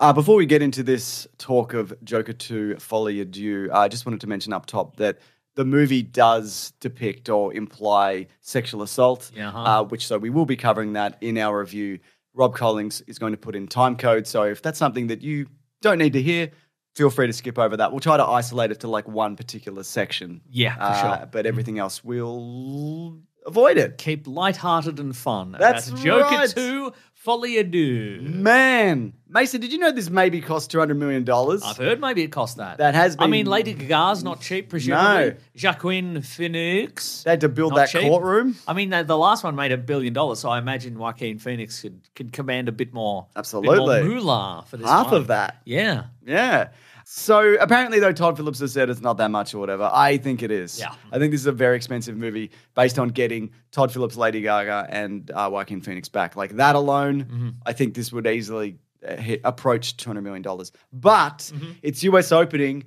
Uh, before we get into this talk of Joker 2 Folie à Deux, I just wanted to mention up top that the movie does depict or imply sexual assault, Yeah, huh. uh, which so we will be covering that in our review. Rob Collins is going to put in time code, so if that's something that you don't need to hear, feel free to skip over that. We'll try to isolate it to like one particular section. Yeah, for Uh, sure. But everything else we'll avoid it. Keep lighthearted and fun. That's about Joker right. 2 Folie à Deux. Man, Maso, did you know this maybe cost two hundred million dollars? I've heard maybe it cost that. That has been. I mean, Lady Gaga's not cheap, presumably. No. Joaquin Phoenix. They had to build that cheap. courtroom. I mean, the, the last one made a billion dollars, so I imagine Joaquin Phoenix could, could command a bit more, bit Absolutely. more moolah for this Half one. of that. Yeah. Yeah. So apparently, though, Todd Phillips has said it's not that much or whatever. I think it is. Yeah. I think this is a very expensive movie based on getting Todd Phillips, Lady Gaga, and uh, Joaquin Phoenix back. Like that alone, Mm-hmm. I think this would easily uh, hit, approach $200 million. But its US opening,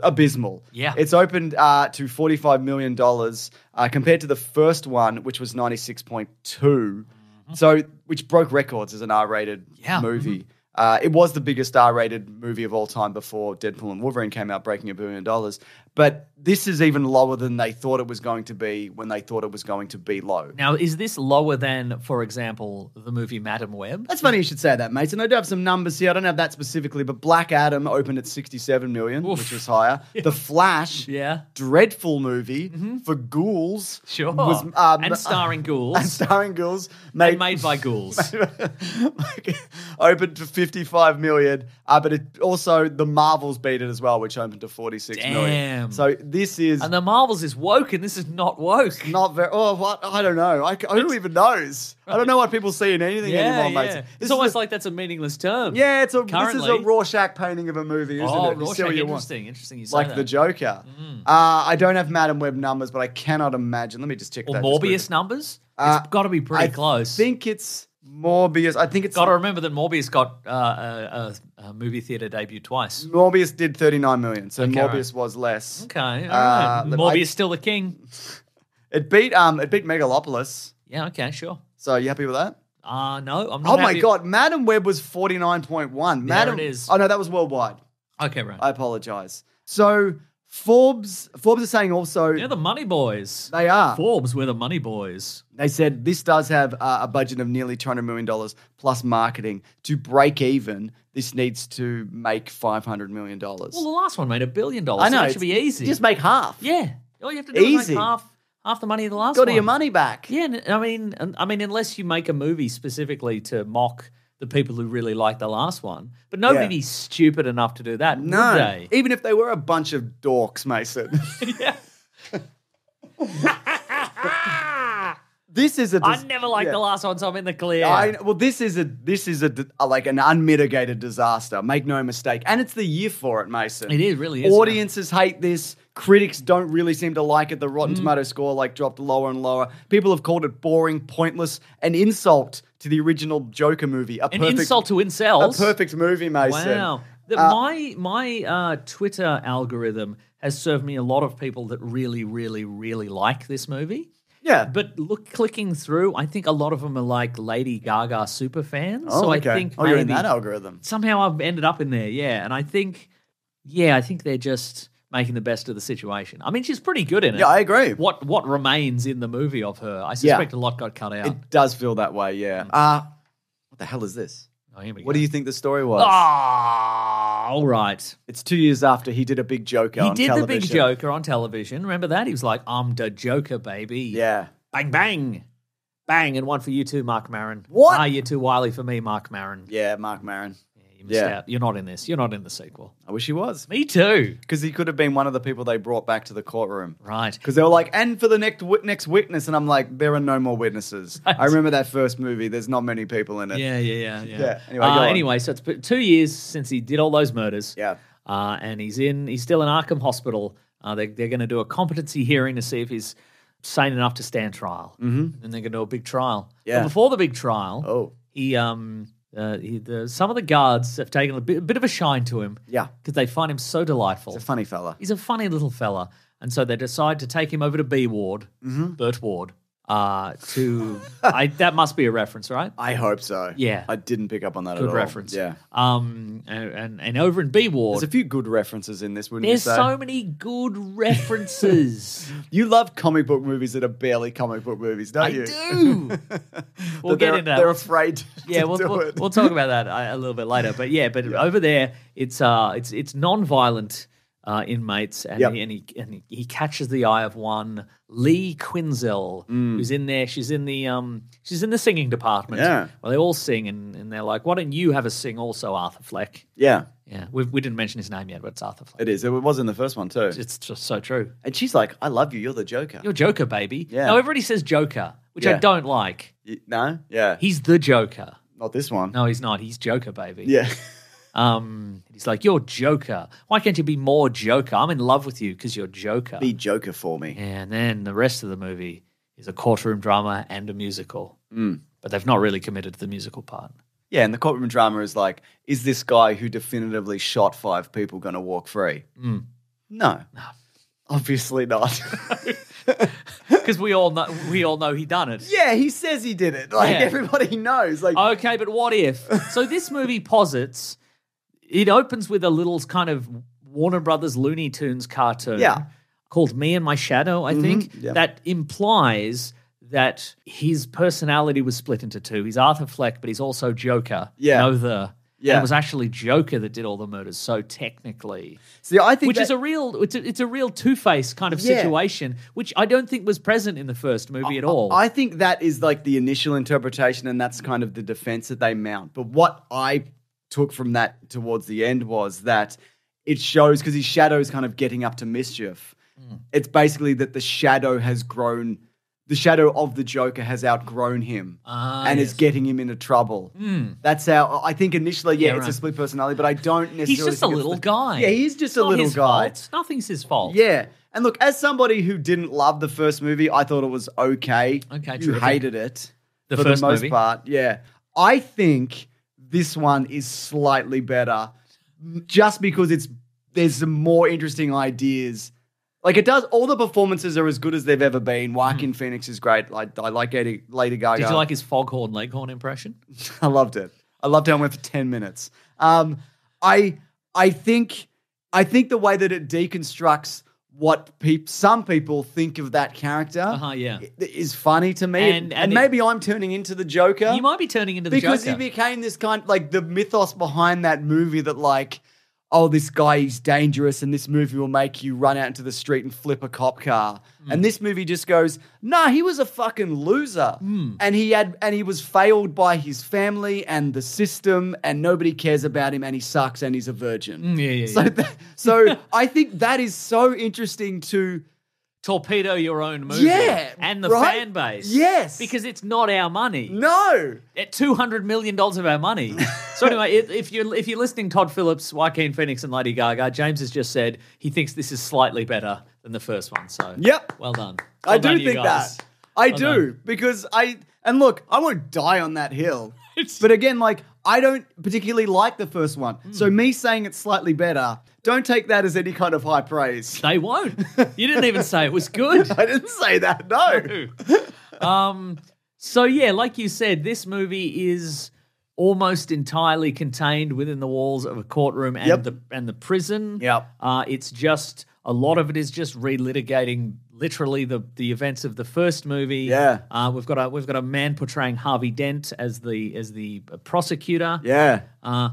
abysmal. Mm-hmm. Yeah. It's opened uh, to $45 million uh, compared to the first one, which was 96.2. So, which broke records as an R-rated Mm-hmm. Movie. Uh, it was the biggest R-rated movie of all time before Deadpool and Wolverine came out, breaking a billion dollars. But this is even lower than they thought it was going to be when they thought it was going to be low. Now, is this lower than, for example, the movie Madame Web? That's funny you should say that, mate. And I do have some numbers here. I don't have that specifically, but Black Adam opened at 67 million, which was higher. The Flash, Yeah. dreadful movie for ghouls. Sure. Was, um, and starring ghouls. and starring ghouls. and Made, made by ghouls. opened to 55 million. Uh, but it also, the Marvels beat it as well, which opened to forty-six million. Damn. So this is and the Marvels is woke, and this is not woke. not very, oh, what? I don't know. I, who even knows? I don't know what people see in anything yeah, anymore, yeah. mate. This It's almost a- like that's a meaningless term. Yeah, it's a this is a Currently. Rorschach painting of a movie, isn't Oh, it? Rorschach, you want. interesting. Interesting. You Like that. the Joker. Uh, I don't have Madame Web numbers, but I cannot imagine. Let me just check or that. Morbius numbers. Uh, it's got to be pretty I close. I think it's Morbius. I think it's Got to remember that Morbius got uh, a, a, a movie theater debut twice. Morbius did 39 million, so Okay, Morbius was less. Okay, right. Uh, but Morbius I- still the king. It beat um it beat Megalopolis. Yeah, okay, sure. So you happy with that? Uh no, I'm not. Oh my happy- god, Madame Web was 49.1. Madam it is. Oh no, that was worldwide. Okay, right. I apologize. So Forbes Forbes is saying also They're the money boys. they are. Forbes, we're the money boys. They said this does have uh, a budget of nearly $200 million plus marketing. To break even, this needs to make $500 million. Well, the last one made a billion dollars. I know. So that should be it's- easy. Just make half. yeah. All you have to do is Easy. make half half the money of the last one. Got one. your money back. Yeah, I mean, and- I mean, unless you make a movie specifically to mock the people who really like the last one, but nobody'd Yeah. stupid enough to do that, No. Even if they were a bunch of dorks, Maso. yeah. this is a. I dis- never liked yeah. the last one, so I'm in the clear. I, well, this is a this is a, a like an unmitigated disaster. Make no mistake, and it's the year for it, Maso. It is, really is, Audiences hate this. Critics don't really seem to like it. The Rotten Mm. Tomato score like dropped lower and lower. People have called it boring, pointless, an insult to the original Joker movie. A An perfect, insult to a perfect movie, Maso. Wow. The, Uh, my my uh, Twitter algorithm has served me a lot of people that really, really, really like this movie. Yeah, But look, clicking through, I think a lot of them are like Lady Gaga super fans. oh, so okay. I think oh, you're in that algorithm. somehow I've ended up in there, yeah. And I think, yeah, I think they're just making the best of the situation. I mean, she's pretty good in it. Yeah, I agree. What what remains in the movie of her? I suspect a lot got cut out. It does feel that way. Yeah. Uh what the hell is this? oh, here we What go. do you think the story was? Ah, all right. It's two years after he did a big Joker. He on did the big television. Joker on television. Remember that? He was like, "I'm the Joker, baby." Yeah. Bang bang, bang, and one for you too, Marc Maron. What? Ah, you're too wily for me, Marc Maron. Yeah, Marc Maron. Yeah. out. You're not in this. You're not in the sequel. I wish he was. Me too. Because he could have been one of the people they brought back to the courtroom. Right. Because they were like, and for the next wit- next witness, and I'm like, there are no more witnesses. Right. I remember that first movie. There's not many people in it. Yeah, yeah, yeah, yeah. Yeah, anyway, Uh, anyway, so it's been two years since he did all those murders. Yeah. Uh, and he's in. He's still in Arkham Hospital. Uh, they, they're going to do a competency hearing to see if he's sane enough to stand trial. Mm-hmm. And they're going to do a big trial. Yeah. But before the big trial, Oh. he um. Uh, he, the, some of the guards have taken a bit, a bit of a shine to him. Yeah. Because they find him so delightful. He's a funny fella. He's a funny little fella. And so they decide to take him over to B Ward, Mm-hmm. Burt Ward, uh, to I, that must be a reference, right? I hope so. Yeah. I didn't pick up on that at Good all. reference. Yeah. Um, and, and, and over in B Ward, There's a few good references in this, wouldn't there's you say? so many good references. you love comic book movies that are barely comic book movies, don't I you? I do. We'll get into that. They're afraid to yeah, we'll, we'll, we'll talk about that uh, a little bit later. But yeah, but over there, it's uh, it's it's non-violent uh, inmates, and, Yep. he, and he and he, he catches the eye of one Lee Quinzel, Mm. who's in there. She's in the um, she's in the singing department. Yeah. well, they all sing, and, and they're like, "Why don't you have a sing also, Arthur Fleck?" yeah, Yeah, we we didn't mention his name yet, but it's Arthur Fleck. it is. It was in the first one too. It's just so true. And she's like, "I love you. You're the Joker." You're Joker, baby. Yeah. No, everybody says Joker, which I don't like. Y- no, yeah, He's the Joker. not this one. No, he's not. He's Joker, baby. Yeah, Um, he's like, "You're Joker. Why can't you be more Joker? I'm in love with you because you're Joker." be Joker for me. and then the rest of the movie is a courtroom drama and a musical, Mm. but they've not really committed to the musical part. Yeah, and the courtroom drama is like, is this guy who definitively shot five people going to walk free? Mm. No, obviously not. Because we all know, we all know he done it. yeah, he says he did it. Like Yeah. everybody knows. Like, Okay, but what if? So this movie posits. It opens with a little kind of Warner Brothers Looney Tunes cartoon. Yeah. Called Me and My Shadow, I mm-hmm. think. yeah. That implies that his personality was split into two. He's Arthur Fleck, but he's also Joker. Yeah. No the. Yeah. And it was actually Joker that did all the murders. So technically, see, I think which that- is a real, it's a, it's a real Two Face kind of Yeah. situation, which I don't think was present in the first movie at all. I think that is like the initial interpretation, and that's kind of the defense that they mount. But what I took from that towards the end was that it shows because his shadow is kind of getting up to mischief. Hmm. It's basically that the shadow has grown, the shadow of the Joker has outgrown him Ah, and yes. is getting him into trouble. That's how I think initially, yeah, Yeah, it's a right. split personality, but I don't necessarily. He's just a little the- guy. Yeah, he's just It's a little guy. Fault. Nothing's his fault. Yeah. And look, as somebody who didn't love the first movie, I thought it was okay. Okay, You terrific. hated it. The for first the most movie? part. Yeah. I think this one is slightly better just because it's there's some more interesting ideas. Like it does all the performances are as good as they've ever been. Joaquin Phoenix is great. Like I like Lady, Lady Gaga. Hmm. Did you like his foghorn leghorn impression? I loved it. I loved how it went for ten minutes. Um, I I think I think the way that it deconstructs what peop- some people think of that character Uh-huh, yeah. is funny to me, And- and, and it- maybe I'm turning into the Joker You might be turning into the because Joker. Because he became this kind like the mythos behind that movie that like oh this guy is dangerous and this movie will make you run out into the street and flip a cop car Hmm. and this movie just goes nah he was a fucking loser Hmm. and he had and he was failed by his family and the system and nobody cares about him and he sucks and he's a virgin Mm, yeah, yeah, so yeah. that, so I think that is so interesting to Torpedo your own movie. Yeah, And the right? fan base. Yes. Because it's not our money. no At two hundred million dollars of our money. so anyway, if, you're if you're listening, Todd Phillips, Joaquin Phoenix, and Lady Gaga, James has just said he thinks this is slightly better than the first one. So Yep. well done. I Well do done, you think guys. that. I Well do done. because I and look, I won't die on that hill. But again, like I don't particularly like the first one, Hmm. so me saying it's slightly better, don't take that as any kind of high praise. They won't. You didn't even say it was good. I didn't say that. No. um, so yeah, like you said, this movie is almost entirely contained within the walls of a courtroom and Yep. the and the prison. Yep. Uh, it's just a lot of it is just relitigating literally the the events of the first movie. Yeah. Uh, we've got a we've got a man portraying Harvey Dent as the as the prosecutor. Yeah. Uh,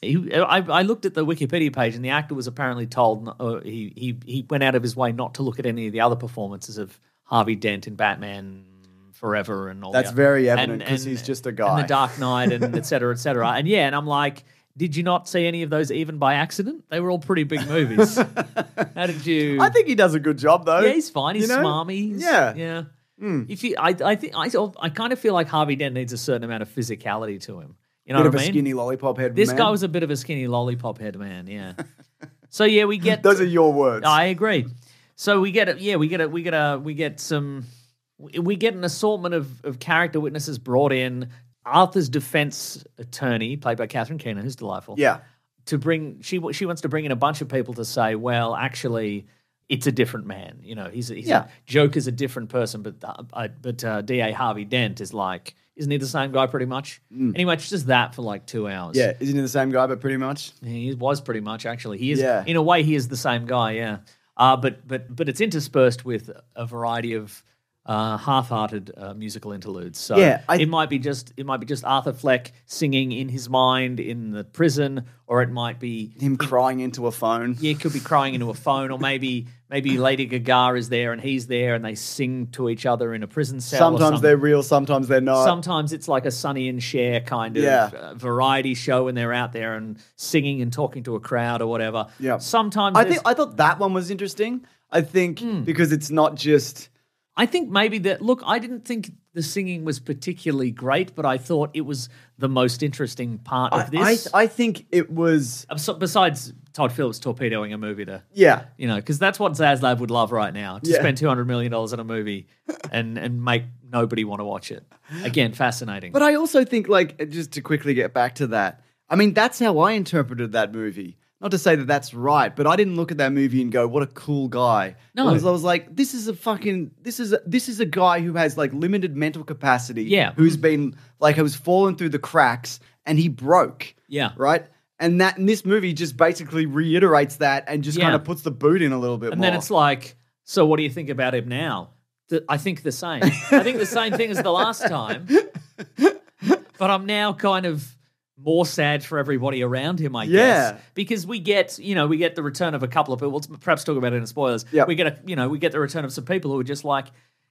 he, I, I looked at the Wikipedia page, and the actor was apparently told uh, he he he went out of his way not to look at any of the other performances of Harvey Dent in Batman Forever and all. That's very evident 'cause he's just a and guy. the Dark Knight, and et cetera, et cetera. And yeah, and I'm like, did you not see any of those even by accident? They were all pretty big movies. How did you? I think he does a good job though. yeah, he's fine. He's You know? smarmy. He's- Yeah. Yeah. Hmm. If you, I, I think I, I kind of feel like Harvey Dent needs a certain amount of physicality to him. You know Bit of what I a mean? skinny lollipop head. This man. guy was a bit of a skinny lollipop head man, yeah. so yeah, we get. Those are your words. I agree. So we get it. Yeah, we get it. We get a. We get some. we- We get an assortment of of character witnesses brought in. Arthur's defense attorney, played by Catherine Keener, who's delightful. yeah. To bring she she wants to bring in a bunch of people to say, well, actually, it's a different man. You know, he's a, he's Yeah. a Joker's a different person, but uh, but uh, D.A. Harvey Dent is like, isn't he the same guy pretty much? Anyway, it's just that for like two hours. Mm. Yeah, isn't he the same guy, but pretty much? He was pretty much actually. He is Yeah. in a way he is the same guy, yeah. Uh, but but but it's interspersed with a variety of uh, half-hearted uh, musical interludes. So Yeah, I- it might be just it might be just Arthur Fleck singing in his mind in the prison, or it might be Him crying into a phone. yeah, it could be crying into a phone, or maybe maybe Lady Gaga is there and he's there and they sing to each other in a prison cell. Sometimes they're real, sometimes they're not. Sometimes it's like a Sonny and Cher kind of Yeah. uh, variety show, and they're out there and singing and talking to a crowd or whatever. Yeah. Sometimes I think I thought that one was interesting. I think Hmm. because it's not just I think maybe that. Look, I didn't think the singing was particularly great, but I thought it was the most interesting part I, of this. I I think it was besides Todd Phillips torpedoing a movie to, yeah. you know, because that's what Zaslav would love right now to Yeah. spend two hundred million dollars on a movie and and make nobody want to watch it. Again, fascinating. But I also think like just to quickly get back to that. I mean, that's how I interpreted that movie. Not to say that that's right, but I didn't look at that movie and go, "What a cool guy." No. I was, I was like, "This is a fucking this is a, this is a guy who has like limited mental capacity. Yeah. who's been like who's fallen through the cracks and he broke. Yeah. right. And that and this movie just basically reiterates that and just Yeah. kind of puts the boot in a little bit and more. then it's like, so what do you think about him now? I think the same. I think the same thing as the last time. But I'm now kind of more sad for everybody around him, I Yeah. guess. Because we get, you know, we get the return of a couple of people. Let's perhaps talk about it in spoilers. Yep. We get a, you know, we get the return of some people who are just like,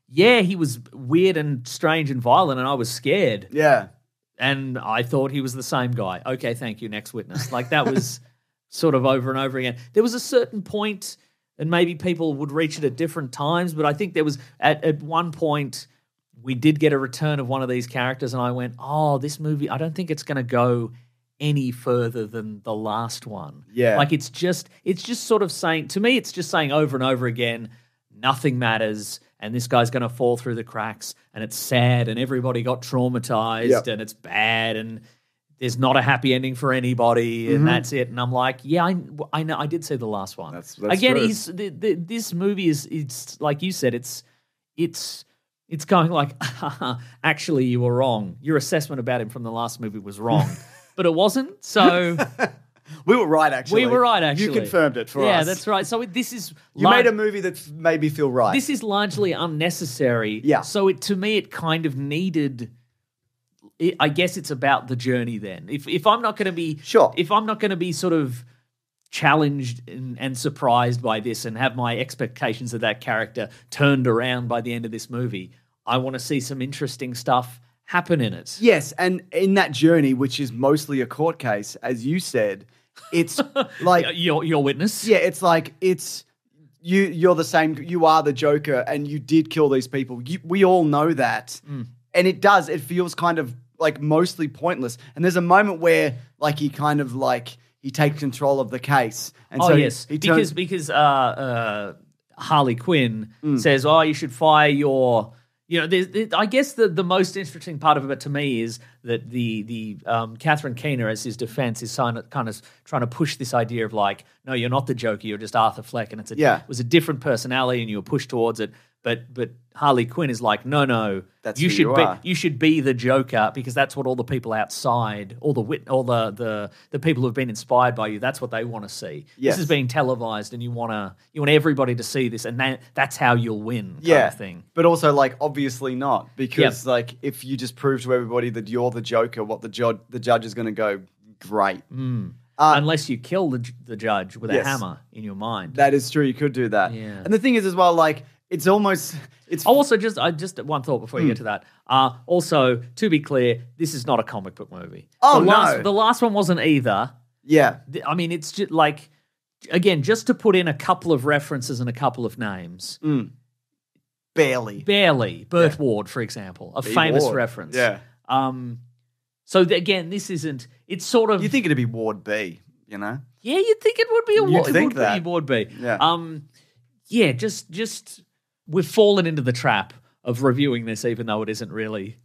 yeah, he was weird and strange and violent, and I was scared. yeah, And I thought he was the same guy. Okay, thank you. Next witness. Like that was sort of over and over again. There was a certain point, and maybe people would reach it at different times, but I think there was at, at one point we did get a return of one of these characters, and I went, Oh, this movie, I don't think it's gonna go any further than the last one. Yeah. Like it's just it's just sort of saying to me, it's just saying over and over again, nothing matters, and this guy's gonna fall through the cracks, and it's sad, and everybody got traumatized, Yep. and it's bad, and there's not a happy ending for anybody, Mm-hmm. and that's it. And I'm like, yeah, I, I know, I did see the last one. That's- that's Again, the, the, this movie is it's like you said, it's it's it's going like, actually, you were wrong. Your assessment about him from the last movie was wrong, but it wasn't. So we were right. Actually, we were right. Actually, you confirmed it for yeah, us. Yeah, that's right. So it, this is You lar- made a movie that made me feel right. this is largely unnecessary. Yeah. So it to me, it kind of needed. It, I guess it's about the journey. Then, if if I'm not going to be Sure. if I'm not going to be sort of challenged and, and surprised by this and have my expectations of that character turned around by the end of this movie, I want to see some interesting stuff happen in it. Yes, and in that journey, which is mostly a court case, as you said, it's like Your your witness. yeah, it's like it's you. You're the same. You are the Joker, and you did kill these people. You, we all know that, Mm. and it does. It feels kind of like mostly pointless. And there's a moment where like he kind of like he takes control of the case, and Oh so yes, he, because turns. because uh, uh, Harley Quinn Mm. says, "Oh, you should fire your." You know, there- I guess the, the most interesting part of it to me is that the the um, Catherine Keener as his defense is kind of, kind of trying to push this idea of like, no, you're not the Joker, you're just Arthur Fleck, and it's a, Yeah. it was a different personality, and you were pushed towards it. But but Harley Quinn is like, no, no, That's you should you be are." you should be the Joker because that's what all the people outside, all the wit, all the the the people who've been inspired by you, that's what they want to see. Yes. This is being televised, and you want to you want everybody to see this, and that, that's how you'll win. Kind yeah, of thing. but also like obviously not because like if you just prove to everybody that you're the Joker, what the judge the judge is going to go great. Uh, Unless you kill the the judge with Yes. a hammer in your mind. That is true. You could do that. Yeah. And the thing is, as well, like it's almost it's Oh, also, just I just one thought before you Hmm. get to that. Uh, also, to be clear, this is not a comic book movie. Oh, the last, no. The last one wasn't either. yeah, I mean, it's just like again, just to put in a couple of references and a couple of names. barely. Barely, Burt Ward, for example, a B. famous Ward. reference. Yeah. Um. So again, this isn't. It's sort of You think it'd be Ward B? You know? Yeah, you'd think it would be a You'd wa- it think would that. Be, would be. Yeah. Um, yeah. Just, just we've fallen into the trap of reviewing this, even though it isn't really,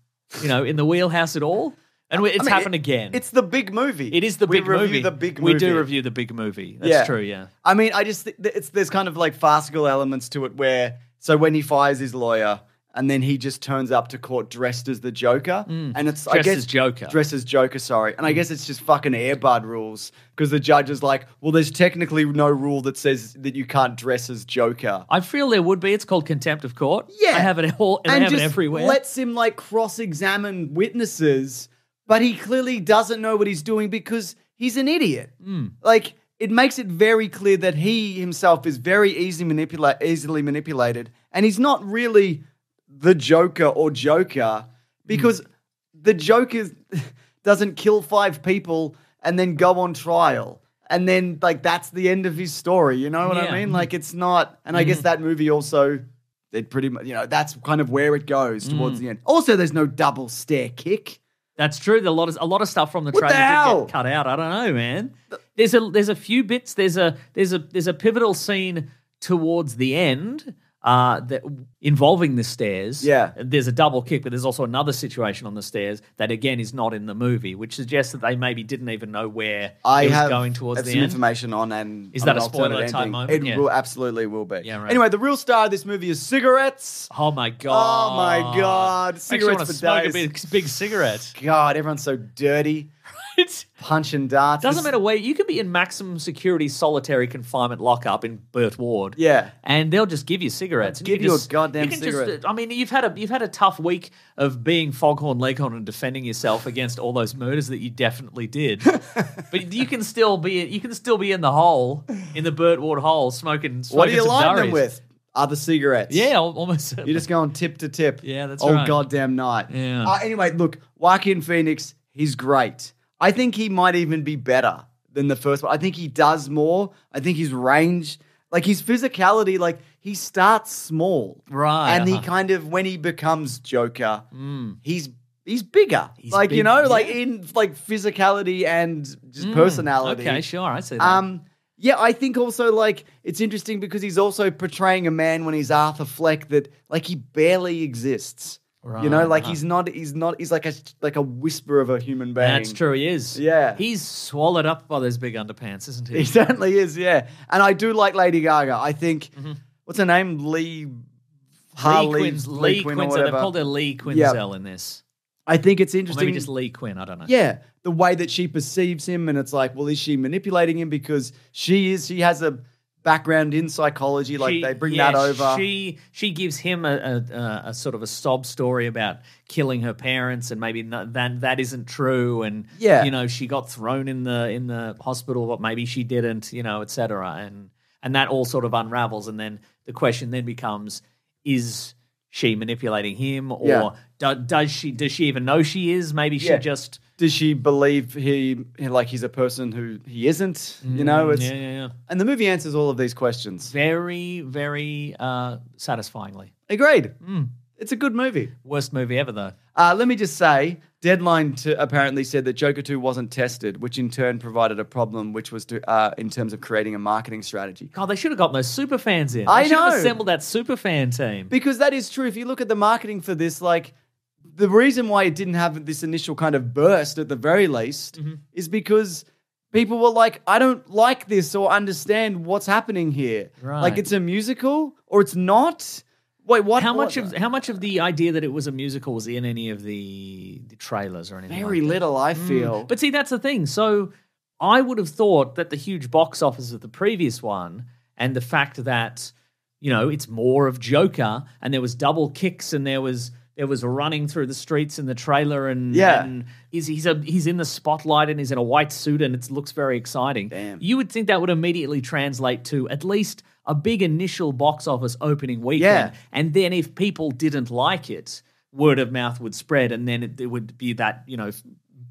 you know, in the wheelhouse at all. And we, it's I mean, happened it- again. It's the big movie. it is the We big review movie. The big We do review the big movie. That's Yeah. true. Yeah. I mean, I just that it's there's kind of like farcical elements to it where so when he fires his lawyer and then he just turns up to court dressed as the Joker, and it's I Mm. Guess as Joker. dressed as Joker. Sorry, and I guess it's just fucking Air Bud rules because the judge is like, well, there's technically no rule that says that you can't dress as Joker. I feel there would be. It's called contempt of court. Yeah. I have it all. And, have just it everywhere. lets him like cross-examine witnesses, but he clearly doesn't know what he's doing because he's an idiot. Hmm. Like it makes it very clear that he himself is very easy manipulate, easily manipulated, and he's not really the Joker or Joker because the Joker doesn't kill five people and then go on trial. And then, like, that's the end of his story. You know what Yeah. I mean? Like, it's not. And I guess that movie also it pretty much, you know, that's kind of where it goes Mm. towards the end. Also, there's no double stair kick. That's true. A lot of a lot of stuff from the What trailer the did get cut out. I don't know, man. There's a there's a few bits. There's a there's a there's a pivotal scene towards the end uh, that involving the stairs. Yeah. There's a double kick, but there's also another situation on the stairs that again is not in the movie, which suggests that they maybe didn't even know where I it was have going towards have the some end. information on and Is that a spoiler type moment? It Yeah. will absolutely will be. Yeah, right. Anyway, the real star of this movie is cigarettes. Oh my god! Oh my God, Makes you cigarettes wanna for smoke days. a big, big cigarette. God, everyone's so dirty, It punching darts. doesn't matter where you could be in maximum security solitary confinement lockup in Burt Ward. Yeah. and they'll just give you cigarettes. And Give can you a goddamn you cigarette. Just, I mean, you've had a you've had a tough week of being Foghorn Leghorn and defending yourself against all those murders that you definitely did. but you can still be you can still be in the hole in the Burt Ward hole smoking. What do smoking you line them with? Other cigarettes. Yeah, al- almost. You're just going tip to tip. Yeah, that's all right. goddamn night. Yeah. Uh, anyway, look, Joaquin Phoenix, he's great. I think he might even be better than the first one. I think he does more. I think his range, like his physicality, like he starts small, Right, And he uh-huh. Mm. kind of when he becomes Joker, he's he's bigger. He's like you big, know, like in like physicality and just personality. Okay, sure, I see that. Um, yeah, I think also like it's interesting because he's also portraying a man when he's Arthur Fleck that like he barely exists. You know, like uh-huh. he's not. He's not. He's like a like a whisper of a human being. That's true. He is. Yeah. he's swallowed up by those big underpants, isn't he? He certainly is. Yeah, and I do like Lady Gaga. I think what's her name, Lee. Harley, Mm-hmm. Lee, Quinz, Lee, Quinn or Quinzel. They've called her Lee Quinzel in this. I think it's Or interesting. maybe just Lee Quinn. I don't know. Yeah, the way that she perceives him, and it's like, well, is she manipulating him because she is? She has a background in psychology, like She- they bring yeah, that over. She she gives him a, a, a, sort of a sob story about killing her parents, and maybe no, that that isn't true. And Yeah. you know, she got thrown in the in the hospital, but maybe she didn't. You know, etc. And and that all sort of unravels, and then the question then becomes: Is she manipulating him, or Yeah. do, does she does she even know she is? Maybe she Yeah. just Does she believe he like he's a person who he isn't? You know, it's Mm, yeah, yeah, yeah. and the movie answers all of these questions. very very uh, satisfyingly. Agreed. Mm. It's a good movie. Worst movie ever though. Uh, let me just say, Deadline to apparently said that Joker 2 wasn't tested, which in turn provided a problem, which was to, uh, in terms of creating a marketing strategy. God, they should have gotten those super fans in. I they should have know. assembled that super fan team. Because that is true. If you look at the marketing for this, like the reason why it didn't have this initial kind of burst at the very least Mm-hmm. is because people were like, I don't like this or understand what's happening here. Right. Like it's a musical or it's not. Wait, what? How much what- of how much of the idea that it was a musical was in any of the, the trailers or anything? very like that? little? I feel. But see, that's the thing. So I would have thought that the huge box office of the previous one and the fact that you know it's more of Joker and there was double kicks and there was there was running through the streets in the trailer and Yeah. and he's he's a he's in the spotlight and he's in a white suit and it looks very exciting. Damn. You would think that would immediately translate to at least a big initial box office opening weekend. Yeah. And then if people didn't like it, word of mouth would spread, and then it, it would be that you know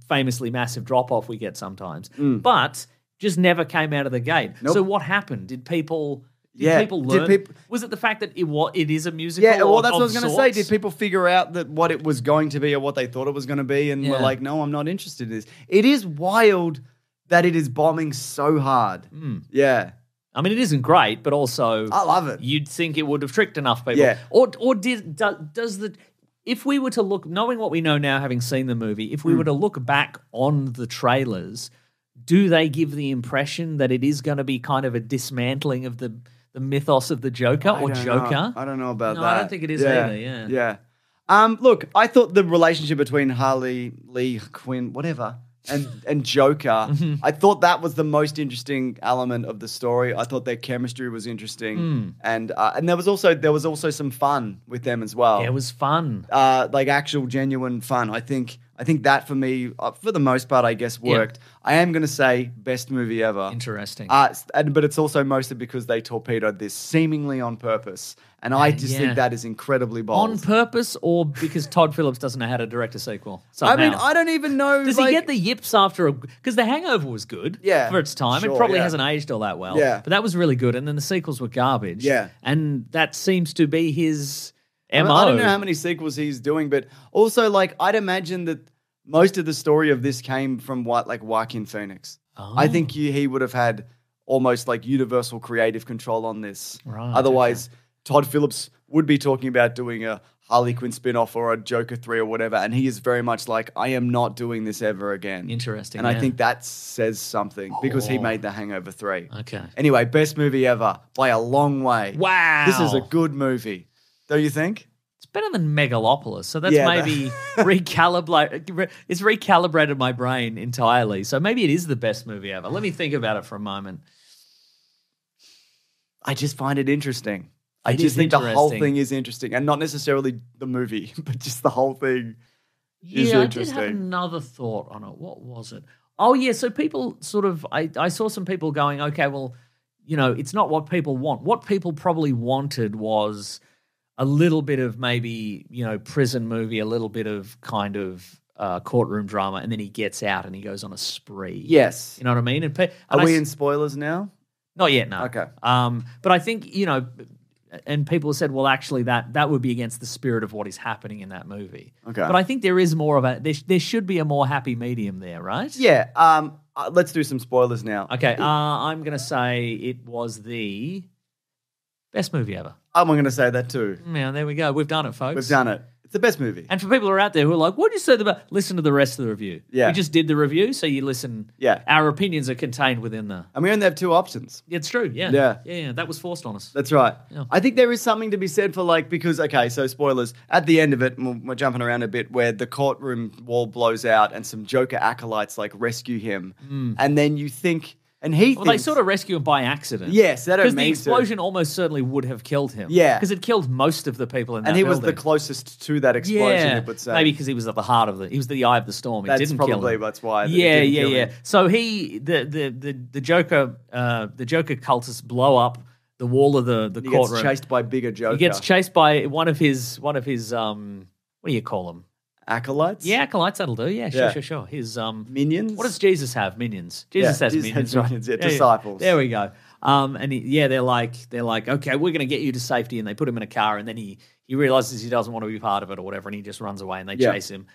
famously massive drop off we get sometimes. But just never came out of the gate. Mm. Nope. So what happened? Did people? Did Yeah. people Did learn? peop- was it the fact that it was it is a musical? Yeah, well, that's what I was going to say. Did people figure out that what it was going to be or what they thought it was going to be, and were like, "No, I'm not interested in this." It is wild that it is bombing so hard. Hmm. Yeah, I mean, it isn't great, but also I love it. you'd think it would have tricked enough people. Yeah. Or or did do, does the if we were to look, knowing what we know now, having seen the movie, if we Hmm. were to look back on the trailers, do they give the impression that it is going to be kind of a dismantling of the the mythos of the Joker I or don't Joker? know. I don't know about No, that. I don't think it is either, yeah. Yeah. Um, look, I thought the relationship between Harley, Lee, Quinn, whatever, and and Joker, Mm-hmm. I thought that was the most interesting element of the story. I thought their chemistry was interesting, Hmm. and uh, and there was also there was also some fun with them as well. Yeah, it was fun. uh, like actual genuine fun. I think I think that for me, uh, for the most part, I guess Yeah. worked. I am gonna say best movie ever. Interesting. Uh, and, but it's also mostly because they torpedoed this seemingly on purpose, and I just yeah. think that is incredibly bold. on purpose or because Todd Phillips doesn't know how to direct a sequel? I mean, I don't even know. Does like- he get the yips after a? Because The Hangover was good, Yeah, for its time. sure, it probably yeah. hasn't aged all that well, Yeah. But that was really good, and then the sequels were garbage, Yeah. And that seems to be his mo. I don't know how many sequels he's doing, but also like I'd imagine that most of the story of this came from what like Joaquin Phoenix. I Oh. think he, he would have had almost like universal creative control on this. Right, Otherwise, Todd Phillips would be talking about doing a Harley Quinn spin-off or a Joker 3 or whatever. And he is very much like, I am not doing this ever again. Interesting, And I think that says something because he Oh. made The Hangover 3. Okay. Anyway, best movie ever by a long way. Wow, This is a good movie. Don't you think? It's better than Megalopolis, so that's Yeah, that- maybe recalibrate. It's recalibrated my brain entirely. So maybe it is the best movie ever. Let me think about it for a moment. I just find it interesting. I It just think the whole interesting. thing is interesting, and not necessarily the movie, but just the whole thing. is Yeah, I did have interesting. another thought on it. What was it? Oh yeah, so people sort of I, I saw some people going, okay, well, you know, it's not what people want. What people probably wanted was a little bit of maybe, you know, prison movie, a little bit of kind of uh, courtroom drama, and then he gets out and he goes on a spree. Yes. You know what I mean? And, pe- Are I we in spoilers now? not yet, no. Okay. Um, but I think you know, and people said, well, actually, that that would be against the spirit of what is happening in that movie. Okay. But I think there is more of a there, there should be a more happy medium there, right? Yeah. Um. uh, let's do some spoilers now. Okay. Uh, I'm gonna say it was the best movie ever. I'm going to say that too. Yeah, there we go. We've done it, folks. We've done it. It's the best movie. And for people who are out there who are like, what did you say about? Listen to the rest of the review. Yeah. We just did the review, so you listen. Yeah. Our opinions are contained within the. And we only have two options. It's true. Yeah. Yeah. Yeah. yeah that was forced on us. That's right. Yeah. I think there is something to be said for like because okay, so spoilers at the end of it, we're, we're jumping around a bit where the courtroom wall blows out and some Joker acolytes like rescue him, hmm. and then you think, and he. Well, they sort of rescue him by accident. yes, don't Because the mean to. explosion almost certainly would have killed him. Yeah. Because it killed most of the people in that building. and he was the closest to that explosion. yeah. Would say Maybe because he was at the heart of the, he was the eye of the storm. It that's didn't kill probably him. that's why. yeah, yeah, yeah. So he, the the the, the Joker, uh, the Joker cultists blow up the wall of the the He courtroom. gets chased by bigger Joker. he gets chased by one of his one of his um, what do you call them? Acolytes. Yeah, acolytes. That'll do. Yeah, sure, Yeah. sure, sure. His um, minions. what does Jesus have? Minions. Jesus has Jesus minions. has right? minions, yeah, disciples. There we go. Um, and he, yeah, they're like they're like, okay, we're gonna get you to safety, and they put him in a car, and then he he realizes he doesn't want to be part of it or whatever, and he just runs away, and they Yeah. chase him.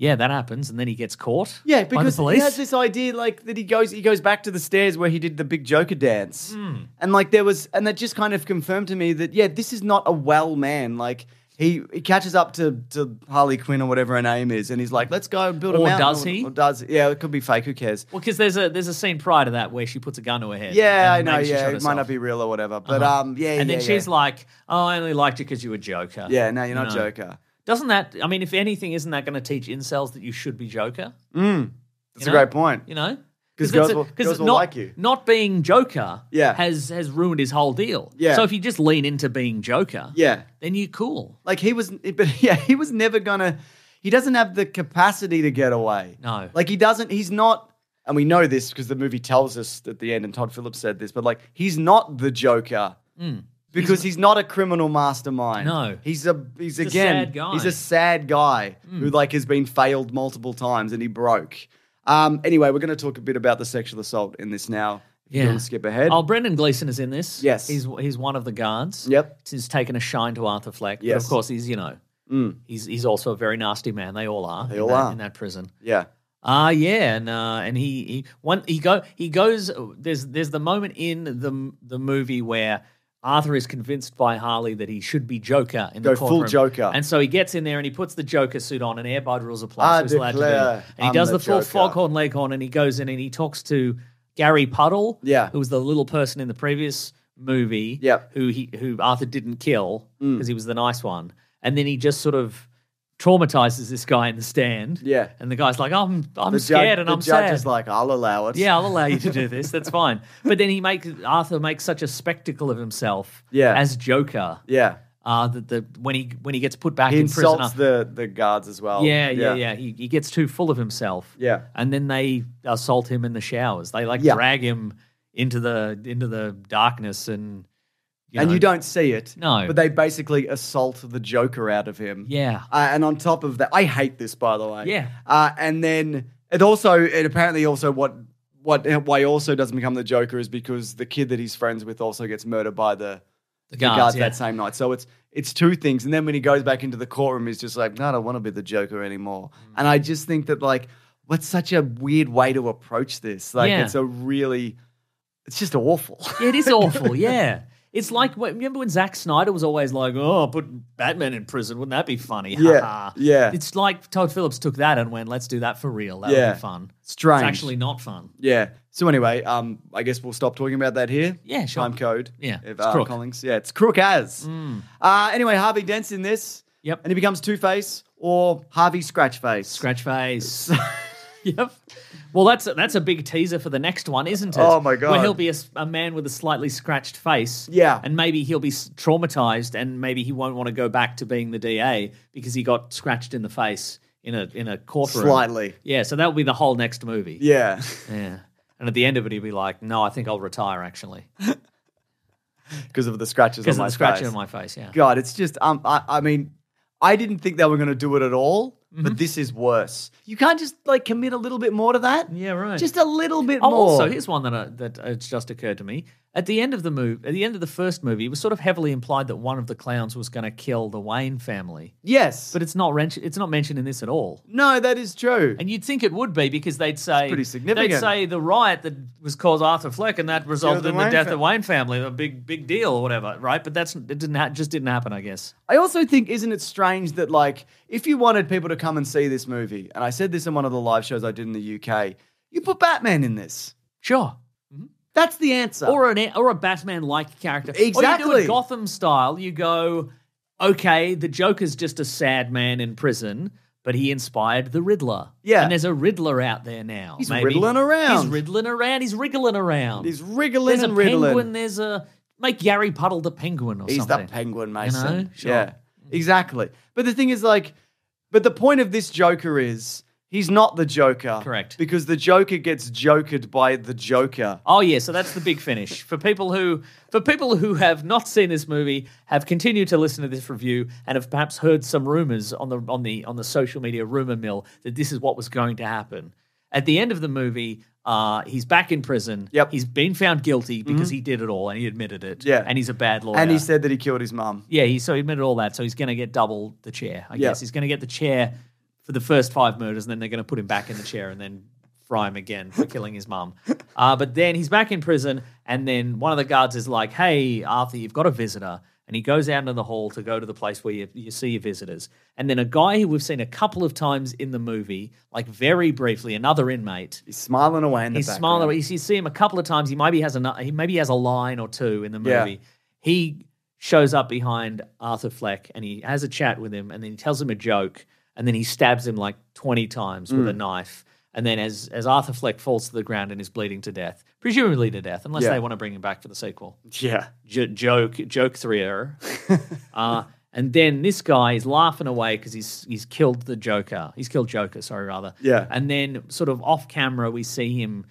Yeah, that happens, and then he gets caught. Yeah, by the because he police. has this idea like that he goes he goes back to the stairs where he did the big Joker dance. Hmm. And like there was and that just kind of confirmed to me that yeah, this is not a well man. Like he, he catches up to, to Harley Quinn or whatever her name is, and he's like, "Let's go and build a Or mountain." does he? Or does yeah? It could be fake. Who cares? Well, because there's a there's a scene prior to that where she puts a gun to her head. Yeah, I and know. maybe she Yeah, it herself. might not be real or whatever, but Uh-huh. um, yeah, and then yeah, she's yeah. like, "Oh, I only liked you because you were Joker." "Yeah, no, you're not know. Joker." Doesn't that? I mean, if anything, isn't that going to teach incels that you should be Joker? Mm, that's You a know? great point. You know, 'Cause girls a- will- girls will not, like you. Not being Joker, Yeah. has has ruined his whole deal. Yeah. So if you just lean into being Joker, Yeah, then you're cool. like he was, but yeah, he was never gonna. He doesn't have the capacity to get away. No. Like he doesn't. He's not. And we know this because the movie tells us at the end, and Todd Phillips said this. But like, he's not the Joker hmm. because he's, not a criminal mastermind. No. he's a he's, a again sad guy. he's a sad guy who hmm. like has been failed multiple times and he broke. Um. Anyway, we're going to talk a bit about the sexual assault in this now. If you Yeah. want to skip ahead. Oh, Brendan Gleeson is in this. Yes. he's he's one of the guards. Yep. He's taken a shine to Arthur Fleck. But Yes. of course, he's you know, Mm. he's he's also a very nasty man. They all are. They in all that, are. in that prison. Yeah. Ah, yeah, and uh, and he he one he go he goes. There's there's the moment in the the movie where Arthur is convinced by Harley that he should be Joker in Go the full. Joker. And so he gets in there and he puts the Joker suit on, and Air Bud rules. I so he's allowed to do declare it. And he I'm does the the, full Joker. foghorn leghorn, and he goes in and he talks to Gary Puddle, Yeah. who was the little person in the previous movie, Yep. who he who Arthur didn't kill Mm. because he was the nice one, and then he just sort of traumatizes this guy in the stand. Yeah. and the guy's like, "I'm I'm The scared judge, and the I'm sad. The judge is like, I'll allow it. yeah, I'll allow you to do this. That's fine. But then he makes Arthur makes such a spectacle of himself Yeah. as Joker. Yeah. Uh, that the when he when he gets put back He in prison. insults the, the guards as well. yeah, yeah, yeah. He, he gets too full of himself. Yeah. and then they assault him in the showers. They like Yeah. drag him into the into the darkness and you and know, you don't see it. No. But they basically assault the Joker out of him. Yeah. Uh, and on top of that, I hate this, by the way. Yeah. Uh, and then it also, it apparently also what what why also doesn't become the Joker is because the kid that he's friends with also gets murdered by the, the the guards. guards yeah. that same night. So it's it's two things. And then when he goes back into the courtroom, he's just like, no, I don't want to be the Joker anymore. Mm. And I just think that like, what's such a weird way to approach this? Like, Yeah. it's a really, it's just awful. Yeah, it is awful. Yeah. It's like when- remember when Zack Snyder was always like, "Oh, put Batman in prison. Wouldn't that be funny?" Yeah, yeah. It's like Todd Phillips took that and went, "Let's do that for real. That would Yeah. be fun." Strange. It's actually not fun. Yeah. So anyway, um, I guess we'll stop talking about that here. Yeah, sure. Time code. Yeah, it's uh, crook. Mm. Collings. Yeah, it's crook as. Uh, anyway, Harvey Dent's in this. Yep. And he becomes Two Face or Harvey Scratch Face. Scratch face. yep. Well, that's a, that's a big teaser for the next one, isn't it? Oh, my God. Where he'll be a man with a slightly scratched face. Yeah. And maybe he'll be traumatized, and maybe he won't want to go back to being the DA because he got scratched in the face in a in a courtroom. Slightly. Yeah. So that will be the whole next movie. Yeah. Yeah. And at the end of it, he'll be like, "No, I think I'll retire actually Because of the scratches on of my the scratch face. on my face." Yeah. God, it's just um I, I mean, I didn't think they were gonna do it at all. But this is worse. You can't just like commit a little bit more to that? Yeah. Right. Just a little bit Oh, more. also, here's one that uh, that it's just occurred to me. At the end of the movie, at the end of the first movie, it was sort of heavily implied that one of the clowns was going to kill the Wayne family, yes. but it's not ren- it's not mentioned in this at all. no, that is true. And you'd think it would be because they'd say pretty significant. They'd say the riot that was caused Arthur Fleck and that resulted the in the Wayne death fa- of Wayne family, a big big deal or whatever, right? But that's it didn't ha- just didn't happen, I guess. I also think, isn't it strange that, like, if you wanted people to come and see this movie, and I said this in one of the live shows I did in the UK, you put Batman in this. Sure. That's the answer. or an or a Batman like character. Exactly. Or you do it Gotham style. You go, okay, the Joker's just a sad man in prison, but he inspired the Riddler. Yeah. and there's a Riddler out there now. He's maybe. riddling around. He's riddling around. He's wriggling around. he's wriggling there's a and riddling. penguin. There's a make Gary Puddle the penguin or He's something. He's the penguin, Maso. know? Sure. Yeah, exactly. But the thing is, like, but the point of this Joker is he's not the Joker. Correct. Because the Joker gets jokered by the Joker. Oh yeah, so that's the big finish for people who for people who have not seen this movie, have continued to listen to this review, and have perhaps heard some rumors on the on the on the social media rumor mill that this is what was going to happen. At the end of the movie, uh, he's back in prison. Yep. Mm-hmm. He's been found guilty because he did it all and he admitted it. Yeah. And he's a bad lawyer. And he said that he killed his mom. Yeah, he so he admitted all that. So he's going to get double the chair. I Yeah. guess he's going to get the chair for the first five murders, and then they're going to put him back in the chair and then fry him again for killing his mum. Uh, but then he's back in prison, and then one of the guards is like, "Hey, Arthur, you've got a visitor." And he goes out into the hall to go to the place where you, you see your visitors. And then a guy who we've seen a couple of times in the movie, like very briefly, another inmate, He's smiling away in the He's background. smiling. You see- see him a couple of times. He maybe has a he maybe has a line or two in the movie. Yeah. movie. He shows up behind Arthur Fleck and he has a chat with him, and then he tells him a joke, and then he stabs him like twenty times with a Mm. knife. And then as as Arthur Fleck falls to the ground and is bleeding to death, presumably to death, unless Yeah. they want to bring him back for the sequel. Yeah. J- joke joke three uh, and then this guy is laughing away because he's he's killed the Joker. He's killed Joker, sorry, rather. Yeah. And then sort of off camera, we see him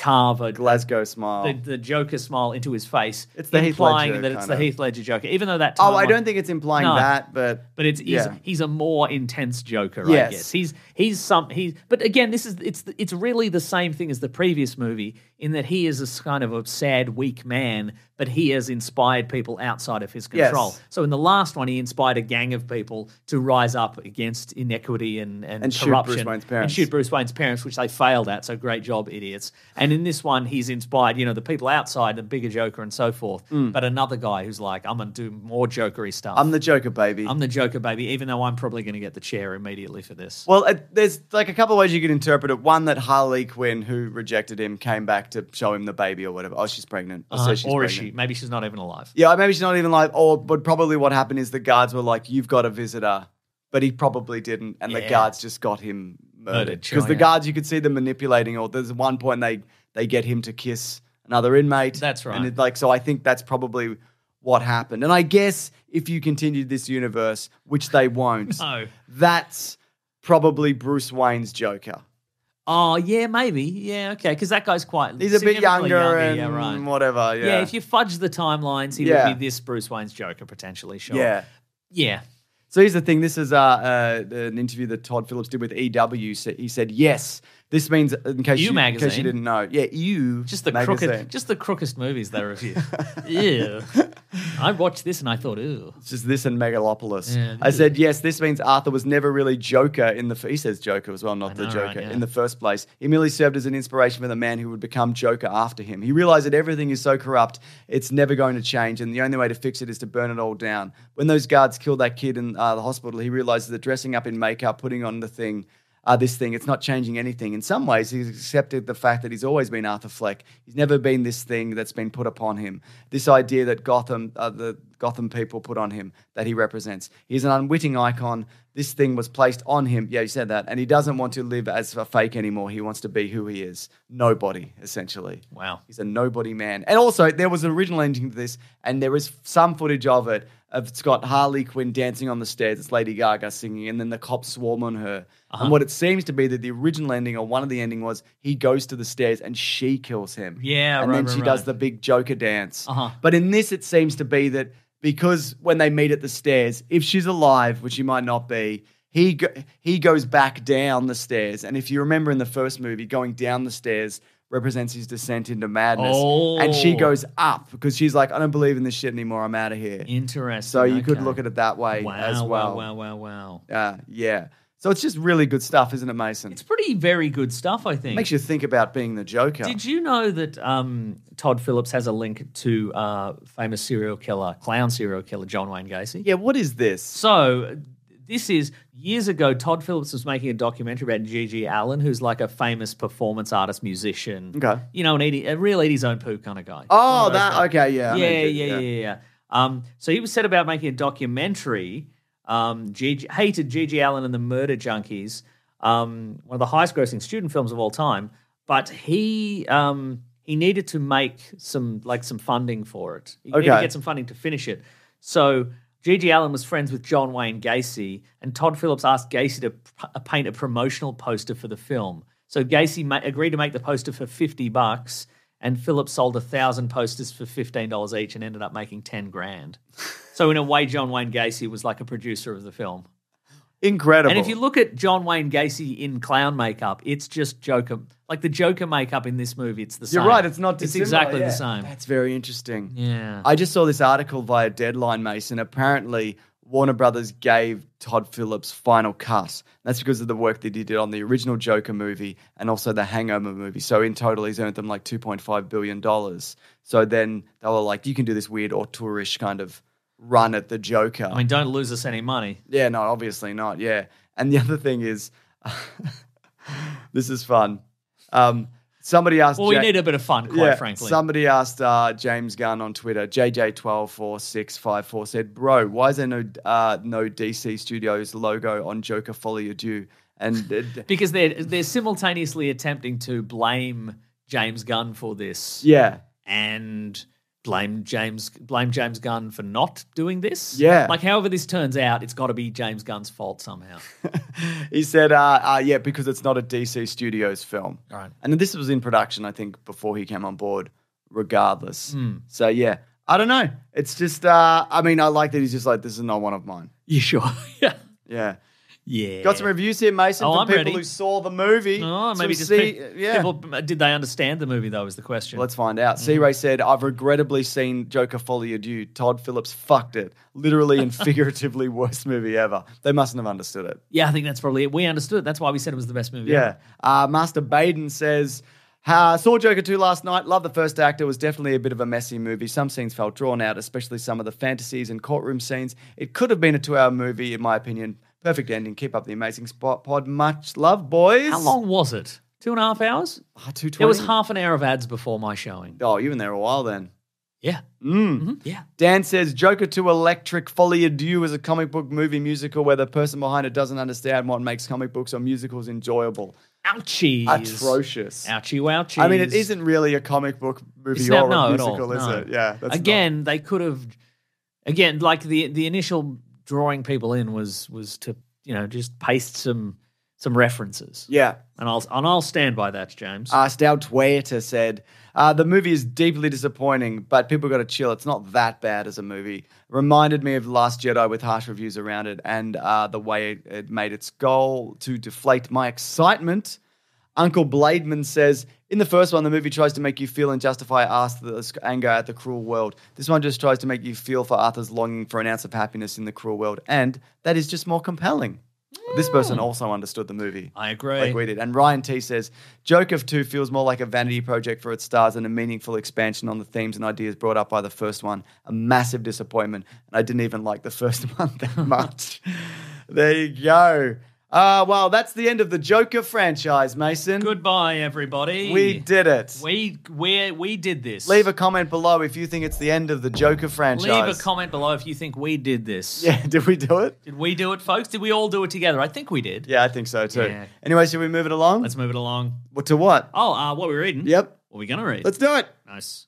carve a, Glasgow smile. the, the Joker smile into his face. It's the Heath implying Ledger that it's kind the of- Heath Ledger Joker. Even though that oh, I on- don't think it's implying No. that, but but it's he's, Yeah. he's a more intense Joker, I Yes. guess. He's he's some he's but again, this is it's it's really the same thing as the previous movie in that he is a kind of a sad, weak man, but he has inspired people outside of his Yes. control. So in the last one, he inspired a gang of people to rise up against inequity and and, And shoot Bruce corruption Wayne's and shoot Bruce Wayne's parents, which they failed at. So great job, idiots. And in this one, he's inspired, you know, the people outside, the bigger Joker and so forth. Hmm. But another guy who's like, I'm going to do more Jokery stuff. I'm the Joker, baby. I'm the Joker, baby, even though I'm probably going to get the chair immediately for this. well, it, there's like a couple of ways you could interpret it. One that Harley Quinn, who rejected him, came back to show him the baby or whatever. Oh, she's pregnant. Or, Uh, says she's or is pregnant. she? Maybe she's not even alive. Yeah, maybe she's not even like. Or, but probably what happened is the guards were like, "You've got a visitor," but he probably didn't, and the Yeah. guards just got him murdered. Murdered, Because the yeah. guards, you could see them manipulating. Or there's one point they they get him to kiss another inmate. That's right. And it, like, so I think that's probably what happened. And I guess if you continued this universe, which they won't, No. that's probably Bruce Wayne's Joker. Oh, yeah, maybe. Yeah, okay. Because that guy's quite. He's a bit significantly younger, and yeah, right. whatever. Yeah. Yeah. if you fudge the timelines, he Yeah. would be this Bruce Wayne's Joker potentially. Sure. yeah. Yeah. So here's the thing. This is uh, uh, an interview that Todd Phillips did with EW. He said, "Yes, this means in case You in case you didn't know, yeah, you Just the magazine. crooked, just the crookest movies they review. Ew. I watched this and I thought, ew. It's just this and Megalopolis. Yeah, I said, yes, this means Arthur was never really Joker in the. f- He says Joker as well, not the Joker right, yeah. in the first place. He merely served as an inspiration for the man who would become Joker after him. He realized that everything is so corrupt, it's never going to change, and the only way to fix it is to burn it all down. When those guards killed that kid in uh, the hospital, he realizes that dressing up in makeup, putting on the thing, uh, this thing. It's not changing anything. In some ways, he's accepted the fact that he's always been Arthur Fleck. He's never been this thing that's been put upon him. This idea that Gotham, uh, the Gotham people put on him, that he represents. He's an unwitting icon. This thing was placed on him. Yeah, he said that. And he doesn't want to live as a fake anymore. He wants to be who he is. Nobody, essentially. Wow. He's a nobody man. And also, there was an original ending to this, and there is some footage of it. Of it's got Harley Quinn dancing on the stairs. It's Lady Gaga singing, and then the cops swarm on her. Uh-huh. And what it seems to be that the original ending, or one of the ending, was he goes to the stairs and she kills him. Yeah, and right, then right, she does right. the big Joker dance. Uh-huh. But in this, it seems to be that because when they meet at the stairs, if she's alive, which she might not be, he go- he goes back down the stairs. And if you remember in the first movie, going down the stairs represents his descent into madness. And she Oh. goes up because she's like, I don't believe in this shit anymore. I'm out of here. Interesting. So you could look at it that way wow, as well. Wow, wow, wow, wow. Uh, yeah. So it's just really good stuff, isn't it, Maso? It's pretty very good stuff, I think. Makes you think about being the Joker. Did you know that um, Todd Phillips has a link to uh, famous serial killer, clown serial killer John Wayne Gacy? yeah, what is this? So this is years ago. Todd Phillips was making a documentary about GG Allin, who's like a famous performance artist, musician. Okay. You know, an a real eat his own poo kind of guy. Oh, that guys. okay, yeah. Yeah, yeah, yeah, yeah, yeah. Um, so he was set about making a documentary. Um, GG, hated GG Allin and the Murder Junkies, um, one of the highest grossing student films of all time. But he um, he needed to make some like some funding for it. He needed to Okay. get some funding to finish it. So GG Allin was friends with John Wayne Gacy, and Todd Phillips asked Gacy to p- uh, paint a promotional poster for the film. So Gacy ma- agreed to make the poster for fifty bucks, and Phillips sold a thousand posters for fifteen dollars each, and ended up making ten grand. so in a way, John Wayne Gacy was like a producer of the film. Incredible. And if you look at John Wayne Gacy in clown makeup, it's just Joker, like the Joker makeup in this movie. It's the same. You're right, it's not It's exactly yeah. the same. That's very interesting. Yeah. I just saw this article via Deadline, Maso. Apparently, Warner Brothers gave Todd Phillips final cut. That's because of the work that he did on the original Joker movie and also the Hangover movie. So in total, he's earned them like $2.5 billion. So then they were like, you can do this weird auteurish kind of run at the Joker. I mean, don't lose us any money. Yeah, no, obviously not. Yeah. And the other thing is, this is fun. Um, somebody asked. Well, we need a bit of fun, quite frankly. Somebody asked uh, James Gunn on Twitter, JJ124654 said, Bro, why is there no uh, no DC Studios logo on Joker Folie à Deux? And because they're they're simultaneously attempting to blame James Gunn for this yeah, and blame James blame James Gunn for not doing this. Yeah. Like however this turns out, it's got to be James Gunn's fault somehow. he said, uh, uh, yeah, because it's not a DC Studios film. Right. And this was in production, I think, before he came on board, regardless. Hmm. So, yeah, I don't know. It's just, uh, I mean, I like that he's just like, this is not one of mine. you sure? yeah. Yeah. Yeah. Got some reviews here, Maso, Oh, from I'm people ready. who saw the movie. Oh, maybe just see, pe- yeah. people did they understand the movie though is the question. Let's find out. C Ray said, I've regrettably seen Joker Folie à Deux. Todd Phillips fucked it. Literally and figuratively worst movie ever. They mustn't have understood it. yeah, I think that's probably it. We understood. That's why we said it was the best movie. Yeah. ever. Uh, Master Baden says, Uh, saw Joker 2 last night. Love the first act. It was definitely a bit of a messy movie. Some scenes felt drawn out, especially some of the fantasies and courtroom scenes. It could have been a two hour movie, in my opinion. Perfect ending. Keep up the amazing spot pod. Much love, boys. How long was it? Two and a half hours? Ah, 220. It was half an hour of ads before my showing. Oh, you were in there a while then. Yeah. Mm. Mhm. Yeah. Dan says Joker 2 Electric Folie à Deux is a comic book movie musical where the person behind it doesn't understand what makes comic books or musicals enjoyable. Ouchies. Atrocious. Ouchie wouchies. I mean, it isn't really a comic book movie It's or a no, musical, is no. it? Yeah. That's again, they could have. Again, like the the initial drawing people in was was to you know just paste some some references, yeah. and I'll and I'll stand by that, James. Uh, Stout Twitter said, uh, the movie is deeply disappointing, but people got to chill. It's not that bad as a movie. Reminded me of Last Jedi with harsh reviews around it and uh, the way it, it made its goal to deflate my excitement. Uncle Blademan says, in the first one, the movie tries to make you feel and justify Arthur's anger at the cruel world. This one just tries to make you feel for Arthur's longing for an ounce of happiness in the cruel world, and that is just more compelling. This person mm. also understood the movie I agree. like we did. And Ryan T says, Joker 2 feels more like a vanity project for its stars and a meaningful expansion on the themes and ideas brought up by the first one. A massive disappointment. And I didn't even like the first one that much. there you go. Uh, well, that's the end of the Joker franchise, Maso. Goodbye, everybody. We did it. We we we did this. Leave a comment below if you think it's the end of the Joker franchise. leave a comment below if you think we did this. Yeah, did we do it? Did we do it, folks? Did we all do it together? I think we did. Yeah, I think so too. Yeah. Anyway, should we move it along? Let's move it along. What to what? Oh, uh, what we're reading? Yep. What are we gonna read? Let's do it. Nice.